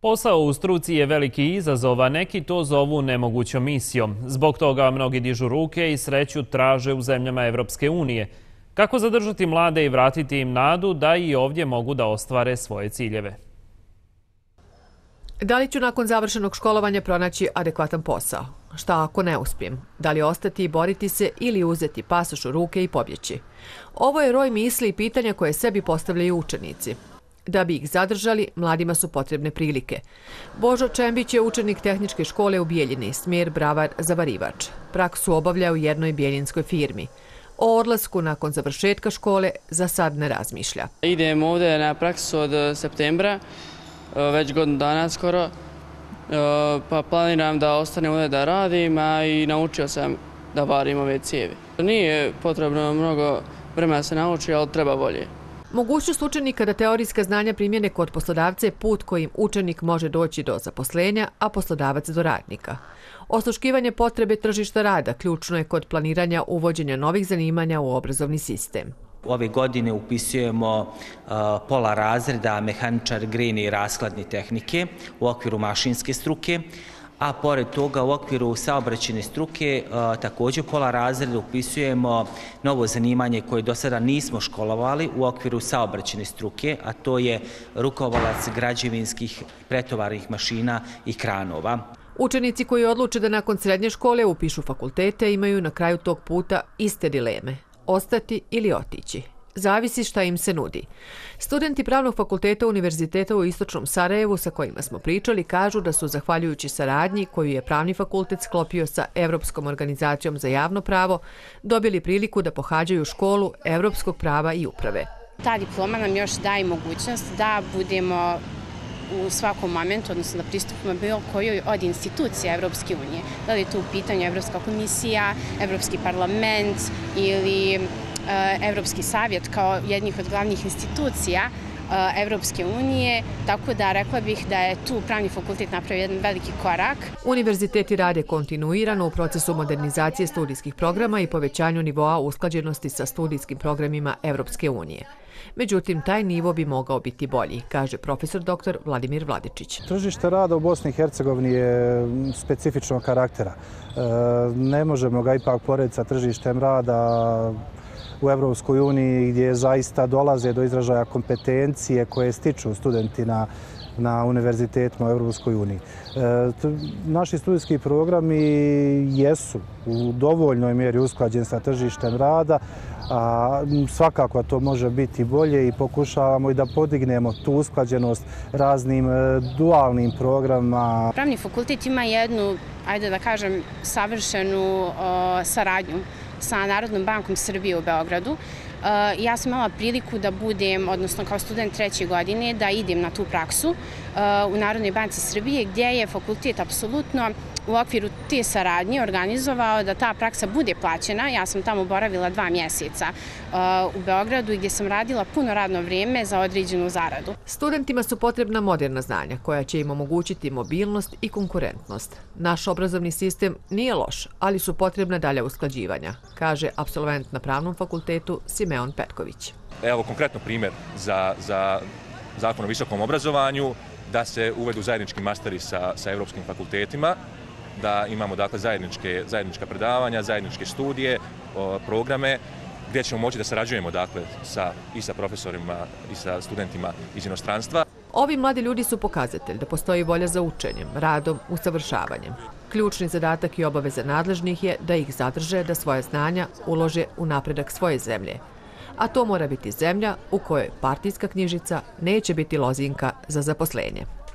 Posao u struci je veliki izazov, a neki to zovu nemogućom misijom. Zbog toga mnogi dižu ruke i sreću traže u zemljama Evropske unije. Kako zadržati mlade i vratiti im nadu da i ovdje mogu da ostvare svoje ciljeve? Da li ću nakon završenog školovanja pronaći adekvatan posao? Šta ako ne uspijem? Da li ostati i boriti se ili uzeti pasoš u ruke i pobjeći? Ovo je roj misli i pitanja koje sebi postavljaju učenici. Da bi ih zadržali, mladima su potrebne prilike. Božo Čembić je učenik tehničke škole u Bijeljini, smjer Bravar Zavarivač. Praksu obavlja u jednoj bijeljinskoj firmi. O odlasku nakon završetka škole za sad ne razmišlja. Idem ovdje na praksu od septembra, e, već godinu dana skoro, e, pa planiram da ostanem ovdje da radim, a i naučio sam da varim ove cijevi. Nije potrebno mnogo vremena se nauči, ali treba volje. Mogućnost učenika da teorijska znanja primjene kod poslodavca je put kojim učenik može doći do zaposlenja, a poslodavac do radnika. Osluškivanje potrebe tržišta rada ključno je kod planiranja uvođenja novih zanimanja u obrazovni sistem. Ove godine upisujemo pola razreda mehaničar grini i raskladni tehnike u okviru mašinske struke, a pored toga u okviru saobraćene struke e, također pola razreda upisujemo novo zanimanje koje do sada nismo školovali u okviru saobraćene struke, a to je rukovalac građevinskih pretovarnih mašina i kranova. Učenici koji odluče da nakon srednje škole upišu fakultete imaju na kraju tog puta iste dileme – ostati ili otići zavisi šta im se nudi. Studenti Pravnog fakulteta Univerziteta u Istočnom Sarajevu sa kojima smo pričali kažu da su zahvaljujući saradnji koju je Pravni fakultet sklopio sa Evropskom organizacijom za javno pravo dobili priliku da pohađaju školu Evropskog prava i uprave. Ta diploma nam još daje mogućnost da budemo u svakom momentu, odnosno da pristupimo bilo kojoj od institucija Evropske unije. Da li je to u pitanju Evropska komisija, Evropski parlament ili Evropski savjet kao jednih od glavnih institucija eh, Evropske unije, tako da rekla bih da je tu pravni fakultet napravio jedan veliki korak. Univerziteti rade kontinuirano u procesu modernizacije studijskih programa i povećanju nivoa usklađenosti sa studijskim programima Evropske unije. Međutim, taj nivo bi mogao biti bolji, kaže profesor dr. Vladimir Vladičić. Tržište rada u Bosni i Hercegovini je specifičnog karaktera. Eh, ne možemo ga ipak porediti sa tržištem rada u Evropskoj uniji gdje zaista dolaze do izražaja kompetencije koje stiču studenti na na univerzitetima u Evropskoj uniji. E, naši studijski programi jesu u dovoljnoj mjeri usklađeni sa tržištem rada, a svakako to može biti bolje i pokušavamo i da podignemo tu usklađenost raznim e, dualnim programima. Pravni fakultet ima jednu, ajde da kažem, savršenu saradnju sa Narodnom bankom Srbije u Beogradu. E, ja sam imala priliku da budem, odnosno kao student treće godine, da idem na tu praksu e, u Narodnoj banci Srbije, gdje je fakultet apsolutno u okviru te saradnje organizovao da ta praksa bude plaćena. Ja sam tamo boravila dva mjeseca u Beogradu gdje sam radila puno radno vrijeme za određenu zaradu. Studentima su potrebna moderna znanja koja će im omogućiti mobilnost i konkurentnost. Naš obrazovni sistem nije loš, ali su potrebna dalja usklađivanja, kaže absolvent na Pravnom fakultetu Simeon Petković. Evo konkretno primjer za, za zakon o visokom obrazovanju, da se uvedu zajednički masteri sa, sa evropskim fakultetima, da imamo dakle zajedničke zajednička predavanja, zajedničke studije, programe gdje ćemo moći da sarađujemo dakle sa i sa profesorima i sa studentima iz inostranstva. Ovi mladi ljudi su pokazatelj da postoji volja za učenjem, radom, usavršavanjem. Ključni zadatak i obaveza nadležnih je da ih zadrže da svoje znanja ulože u napredak svoje zemlje. A to mora biti zemlja u kojoj partijska knjižica neće biti lozinka za zaposlenje.